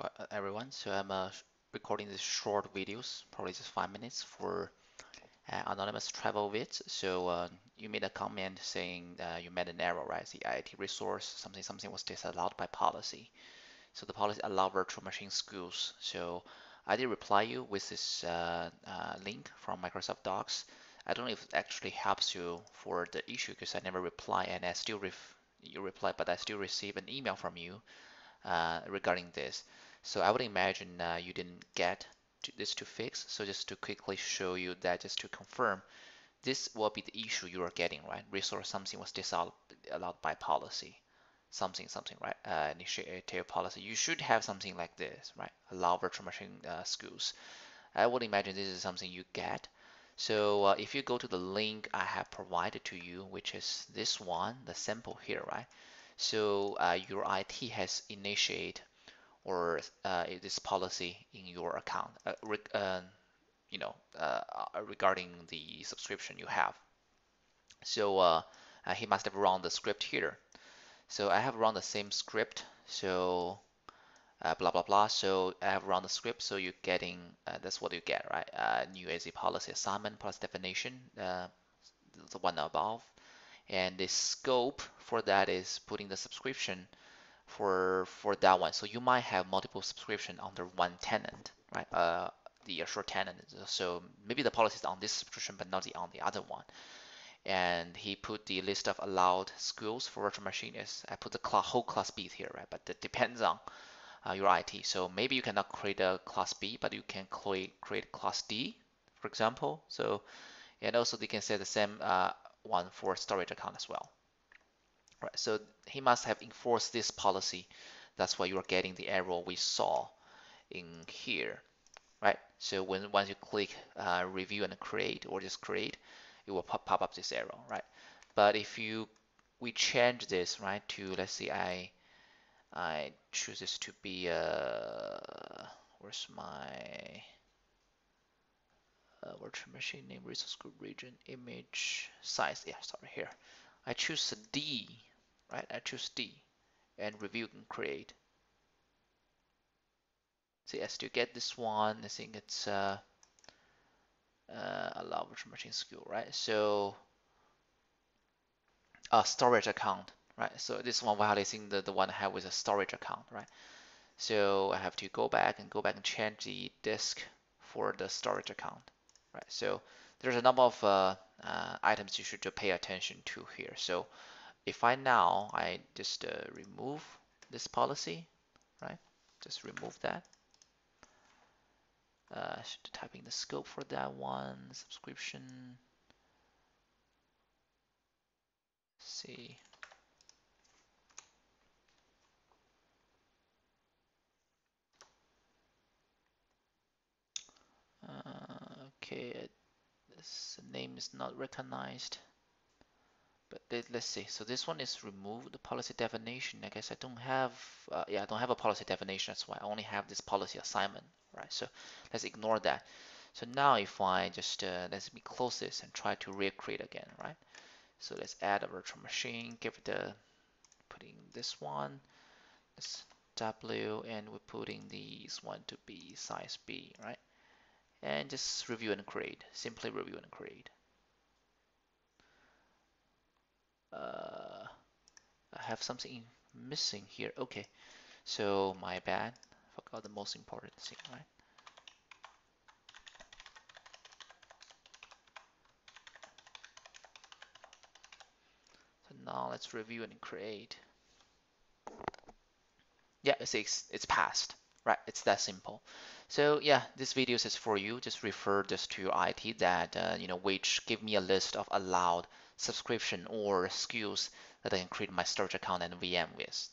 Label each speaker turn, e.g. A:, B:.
A: uh, everyone. So I'm uh, recording these short videos, probably just five minutes for uh, anonymous travel vids. So uh, you made a comment saying you made an error, right? The IIT resource, something something was disallowed by policy. So the policy allow virtual machine SKUs. So I did reply you with this uh, uh, link from Microsoft Docs. I don't know if it actually helps you for the issue because I never reply and I still you reply, but I still receive an email from you regarding this. So I would imagine uh, you didn't get this to fix. So just to quickly show you that, just to confirm, this will be the issue you are getting, right? Resource something was disallowed by policy, something something, right? Uh, initiative policy. You should have something like this, right? Allow virtual machine uh, SKUs. I would imagine this is something you get. So uh, if you go to the link I have provided to you, which is this one, the sample here, right? So uh, your IT has initiated or uh, this policy in your account, uh, uh, you know, regarding the subscription you have. So he must have run the script here. So I have run the same script. So uh, blah blah blah. So I have run the script. So you're getting uh, that's what you get, right? Uh, new AZ policy assignment plus definition, the one above, and the scope for that is putting the subscription for for that one. So you might have multiple subscription under one tenant, right? Uh, the short tenant. So maybe the policy is on this subscription, but not the on the other one. And he put the list of allowed SKUs for virtual machine is I put the whole class B here, right? But it depends on uh, your IT. So maybe you cannot create a class B, but you can create create class D, for example. So and also they can set the same uh, one for storage account as well. Right, so he must have enforced this policy. That's why you are getting the error we saw in here, right? So when once you click uh, review and create or just create, it will pop, pop up this error, right? But if you we change this right to let's see I I choose this to be uh where's my uh, virtual machine name resource group region image size yeah sorry here I choose D right? I choose D and review and create. So yes, to get this one, I think it's uh, uh, allow virtual machine SKU, right? So a storage account, right? So this one violating the, the one I have with a storage account, right? So I have to go back and go back and change the disk for the storage account, right? So there's a number of uh, uh, items you should pay attention to here. So if I now I just uh, remove this policy right? Just remove that. Uh, should typing the scope for that one subscription. See. Uh, okay this name is not recognized but let's see. So this one is remove the policy definition. I guess I don't have uh, yeah I don't have a policy definition. That's why I only have this policy assignment right? So let's ignore that. So now if I just uh, let's me close this and try to recreate again right? So let's add a virtual machine give it a putting this one this W and we're putting these one to be size B right? And just review and create. Simply review and create uh, I have something missing here. Okay, so my bad. Forgot the most important thing, right? So now let's review and create. Yeah, it's it's passed. Right, it's that simple. So yeah, this video is for you. Just refer this to your IT that uh, you know which give me a list of allowed subscription or SKUs that I can create my storage account and VM with.